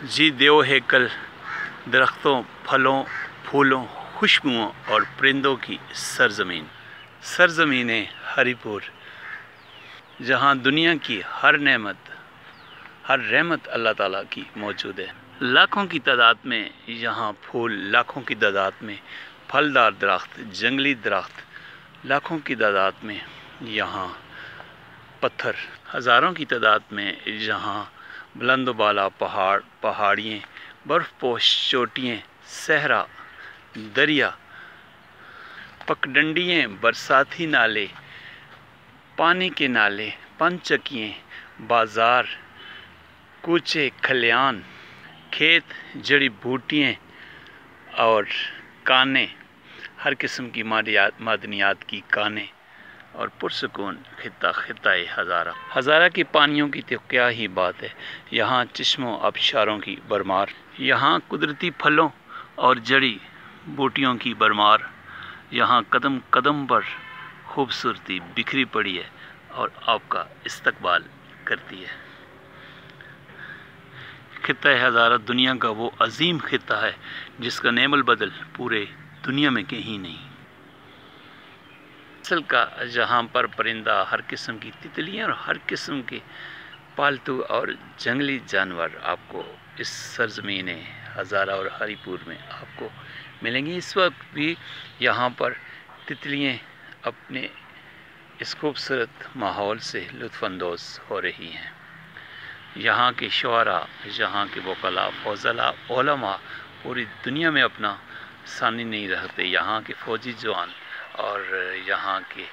जी देव हैकल दरख्तों, फलों, फूलों, खुशबुओं और परिंदों की सरजमीन। सरजमीन हरिपुर, जहाँ दुनिया की हर नेमत, हर रहमत अल्लाह ताला की मौजूद है। लाखों की तादाद में यहाँ फूल, लाखों की तादाद में फलदार दरख्त, जंगली दरख्त, लाखों की तादाद में यहाँ पत्थर, हज़ारों की तादाद में यहाँ बुलंद बाला पहाड़, पहाड़ियाँ, बर्फ़ पोश चोटियाँ, सहरा, दरिया, पगडंडियाँ, बरसाती नाले, पानी के नाले पंचकिए बाज़ार, कूचे, खलियान, खेत, जड़ी बूटियाँ और काने, हर किस्म की मादनियात की काने। और पुरसकून खत्ता खत्ता हज़ारा। हज़ारा की पानियों की तो क्या ही बात है। यहाँ चश्मों आबशारों की बरमार। यहाँ कुदरती फलों और जड़ी बूटियों की बरमार। यहाँ कदम कदम पर खूबसूरती बिखरी पड़ी है और आपका इस्तकबाल करती है। खत्ता हज़ारा दुनिया का वो अजीम खत्ता है जिसका नेमल बदल पूरे दुनिया में कहीं नहीं। असल का जहाँ पर परिंदा हर किस्म की तितलियाँ और हर किस्म के पालतू और जंगली जानवर आपको इस सरजमीन हज़ारा और हरीपुर में आपको मिलेंगी। इस वक्त भी यहाँ पर तितलियाँ अपने इस खूबसूरत माहौल से लुफानंदोज हो रही हैं। यहाँ के शुरा यहाँ के वकला, फौजला, ओलमा पूरी दुनिया में अपना सानी नहीं रखते यहाँ के फ़ौजी जवान और यहाँ के